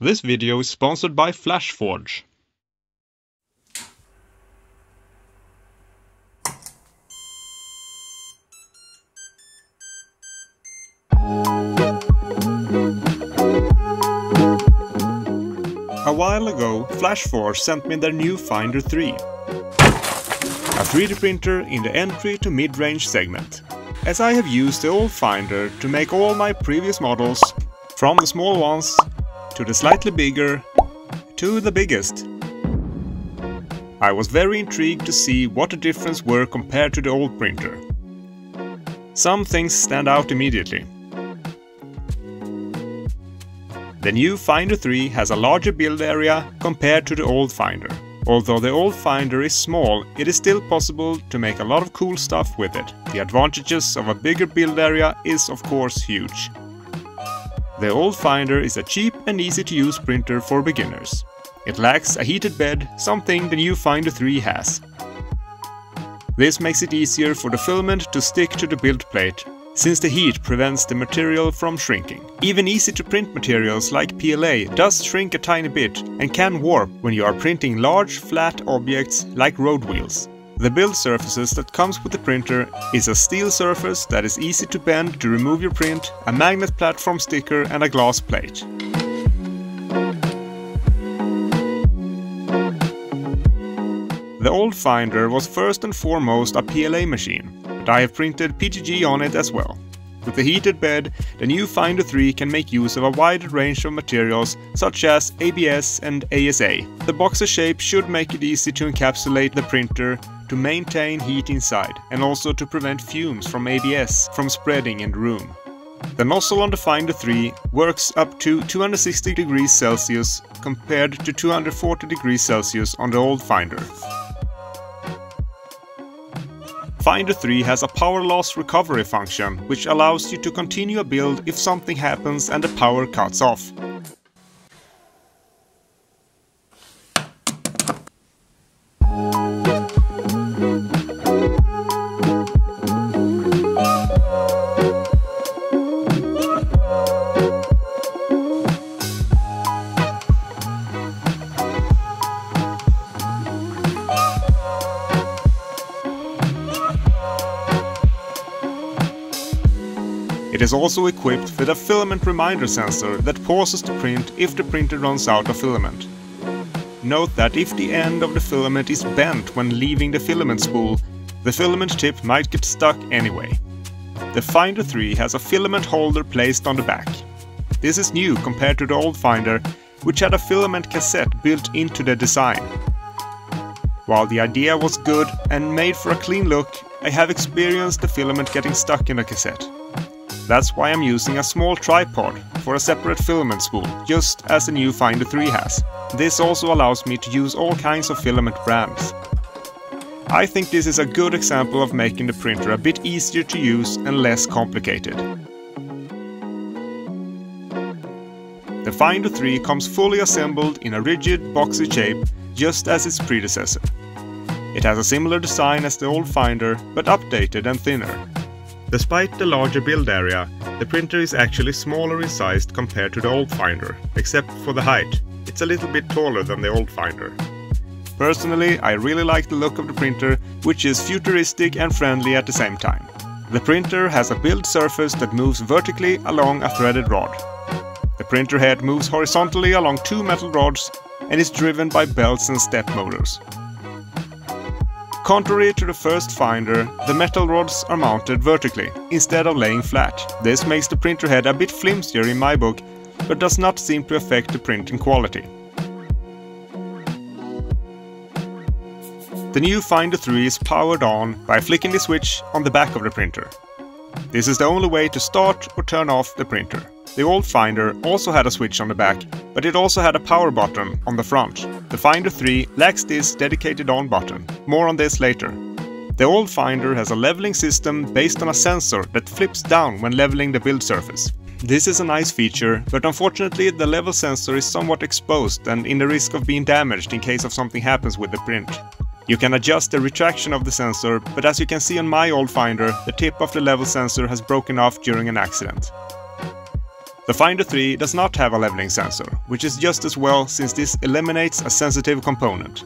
This video is sponsored by FlashForge. A while ago, FlashForge sent me their new Finder 3. A 3D printer in the entry to mid-range segment. As I have used the old Finder to make all my previous models, from the small ones to the slightly bigger to the biggest. I was very intrigued to see what the difference were compared to the old printer. Some things stand out immediately. The new Finder 3 has a larger build area compared to the old Finder. Although the old Finder is small, it is still possible to make a lot of cool stuff with it. The advantages of a bigger build area is of course huge. The old Finder is a cheap and easy to use printer for beginners. It lacks a heated bed, something the new Finder 3 has. This makes it easier for the filament to stick to the build plate since the heat prevents the material from shrinking. Even easy to print materials like PLA does shrink a tiny bit and can warp when you are printing large flat objects like road wheels. The build surfaces that comes with the printer is a steel surface that is easy to bend to remove your print, a magnet platform sticker and a glass plate. The old Finder was first and foremost a PLA machine, but I have printed PETG on it as well. With the heated bed, the new Finder 3 can make use of a wide range of materials such as ABS and ASA. The boxer shape should make it easy to encapsulate the printer to maintain heat inside and also to prevent fumes from ABS from spreading in the room. The nozzle on the Finder 3 works up to 260 degrees Celsius compared to 240 degrees Celsius on the old Finder. Finder 3 has a power loss recovery function, which allows you to continue a build if something happens and the power cuts off. It is also equipped with a filament reminder sensor that pauses the print if the printer runs out of filament. Note that if the end of the filament is bent when leaving the filament spool, the filament tip might get stuck anyway. The Finder 3 has a filament holder placed on the back. This is new compared to the old Finder, which had a filament cassette built into the design. While the idea was good and made for a clean look, I have experienced the filament getting stuck in the cassette. That's why I'm using a small tripod for a separate filament spool, just as the new Finder 3 has. This also allows me to use all kinds of filament brands. I think this is a good example of making the printer a bit easier to use and less complicated. The Finder 3 comes fully assembled in a rigid, boxy shape, just as its predecessor. It has a similar design as the old Finder, but updated and thinner. Despite the larger build area, the printer is actually smaller in size compared to the old Finder, except for the height. It's a little bit taller than the old Finder. Personally, I really like the look of the printer, which is futuristic and friendly at the same time. The printer has a build surface that moves vertically along a threaded rod. The printer head moves horizontally along two metal rods and is driven by belts and step motors. Contrary to the first Finder, the metal rods are mounted vertically, instead of laying flat. This makes the printer head a bit flimsier in my book, but does not seem to affect the printing quality. The new Finder 3 is powered on by flicking the switch on the back of the printer. This is the only way to start or turn off the printer. The old Finder also had a switch on the back, but it also had a power button on the front. The Finder 3 lacks this dedicated on button. More on this later. The old Finder has a leveling system based on a sensor that flips down when leveling the build surface. This is a nice feature, but unfortunately the level sensor is somewhat exposed and in the risk of being damaged in case of something happens with the print. You can adjust the retraction of the sensor, but as you can see on my old Finder, the tip of the level sensor has broken off during an accident. The Finder 3 does not have a leveling sensor, which is just as well since this eliminates a sensitive component.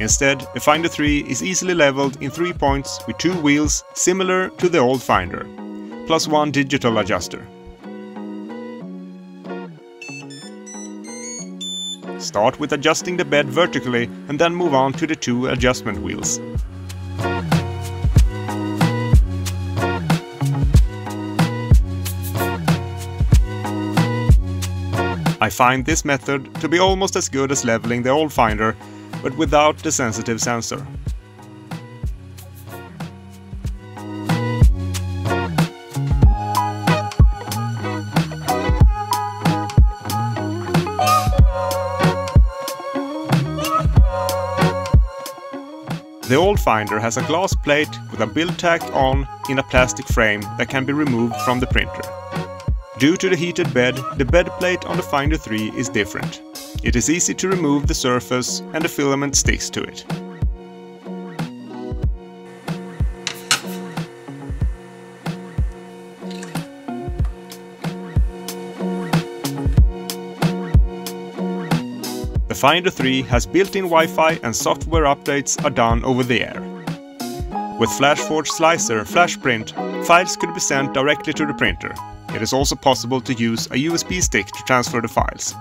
Instead, the Finder 3 is easily leveled in 3 points with two wheels similar to the old Finder, plus one digital adjuster. Start with adjusting the bed vertically and then move on to the two adjustment wheels. I find this method to be almost as good as leveling the old Finder, but without the sensitive sensor. The old Finder has a glass plate with a build tack on in a plastic frame that can be removed from the printer. Due to the heated bed, the bed plate on the Finder 3 is different. It is easy to remove the surface and the filament sticks to it. The Finder 3 has built-in Wi-Fi and software updates are done over the air. With FlashForge Slicer FlashPrint, files could be sent directly to the printer, it is also possible to use a USB stick to transfer the files.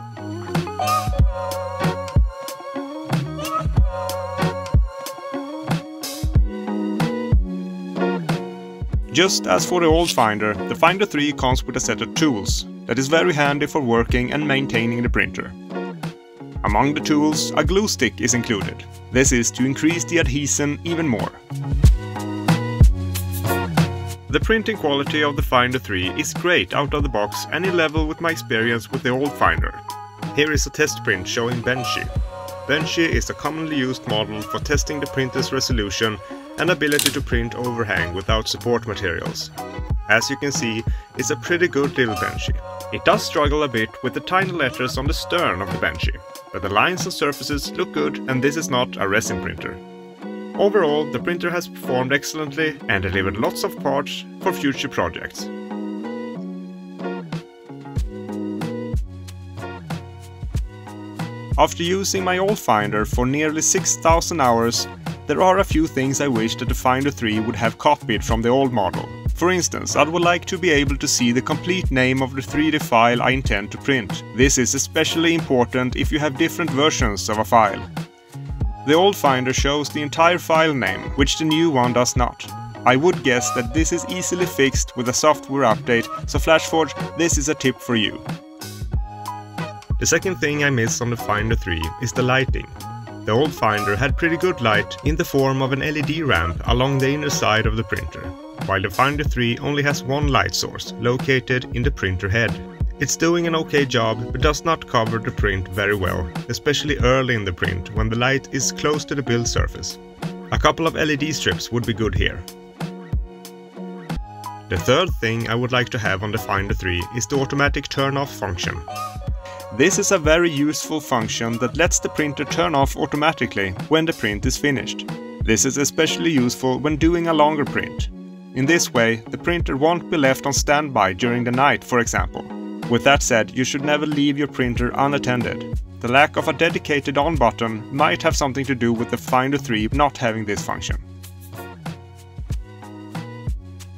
Just as for the old Finder, the Finder 3 comes with a set of tools that is very handy for working and maintaining the printer. Among the tools, a glue stick is included. This is to increase the adhesion even more. The printing quality of the Finder 3 is great out of the box any level with my experience with the old Finder. Here is a test print showing Benchy. Benchy is a commonly used model for testing the printer's resolution and ability to print overhang without support materials. As you can see, it's a pretty good little Benchy. It does struggle a bit with the tiny letters on the stern of the Benchy, but the lines and surfaces look good and this is not a resin printer. Overall, the printer has performed excellently and delivered lots of parts for future projects. After using my old Finder for nearly 6000 hours, there are a few things I wish that the Finder 3 would have copied from the old model. For instance, I would like to be able to see the complete name of the 3D file I intend to print. This is especially important if you have different versions of a file. The old Finder shows the entire file name, which the new one does not. I would guess that this is easily fixed with a software update, so FlashForge, this is a tip for you. The second thing I miss on the Finder 3 is the lighting. The old Finder had pretty good light in the form of an LED ramp along the inner side of the printer, while the Finder 3 only has one light source, located in the printer head. It's doing an okay job, but does not cover the print very well, especially early in the print when the light is close to the build surface. A couple of LED strips would be good here. The third thing I would like to have on the Finder 3 is the automatic turn off function. This is a very useful function that lets the printer turn off automatically when the print is finished. This is especially useful when doing a longer print. In this way, the printer won't be left on standby during the night, for example. With that said, you should never leave your printer unattended. The lack of a dedicated on button might have something to do with the Finder 3 not having this function.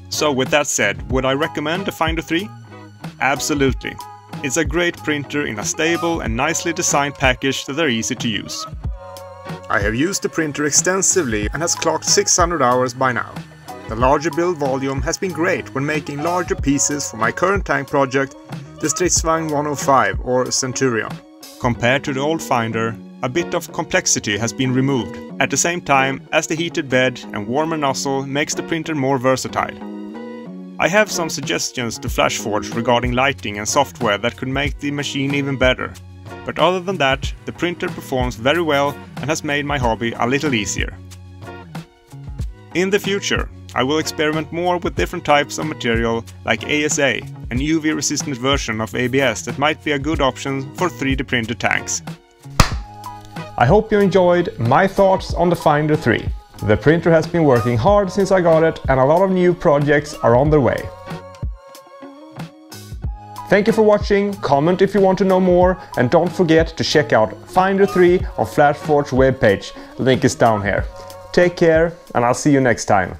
So with that said, would I recommend the Finder 3? Absolutely. It's a great printer in a stable and nicely designed package that are easy to use. I have used the printer extensively and has clocked 600 hours by now. The larger build volume has been great when making larger pieces for my current tank project the Stridsvagn 105 or Centurion. Compared to the old Finder, a bit of complexity has been removed, at the same time as the heated bed and warmer nozzle makes the printer more versatile. I have some suggestions to FlashForge regarding lighting and software that could make the machine even better, but other than that, the printer performs very well and has made my hobby a little easier. In the future, I will experiment more with different types of material like ASA, an UV resistant version of ABS that might be a good option for 3D printed tanks. I hope you enjoyed my thoughts on the Finder 3. The printer has been working hard since I got it and a lot of new projects are on their way. Thank you for watching, comment if you want to know more, and don't forget to check out Finder 3 on Flashforge webpage. Link is down here. Take care, and I'll see you next time.